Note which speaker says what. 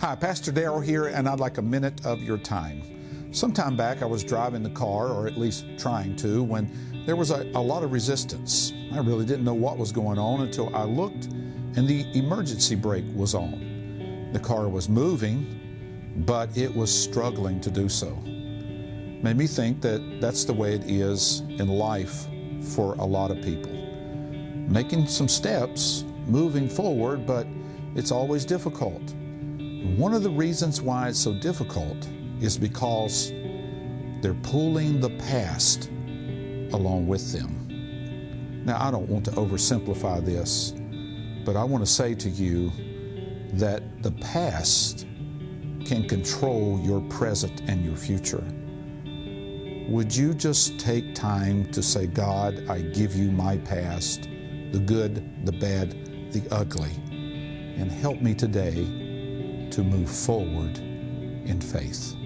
Speaker 1: Hi, Pastor Daryl here, and I'd like a minute of your time. Sometime back, I was driving the car, or at least trying to, when there was a, a, lot of resistance. I really didn't know what was going on until I looked and the emergency brake was on. The car was moving, but it was struggling to do so. Made me think that that's the way it is in life for a lot of people. Making some steps, moving forward, but it's always difficult. One of the reasons why it's so difficult is because they're pulling the past along with them. Now, I don't want to oversimplify this, but I want to say to you that the past can control your present and your future. Would you just take time to say, God, I give you my past, the good, the bad, the ugly, and help me today to move forward in faith.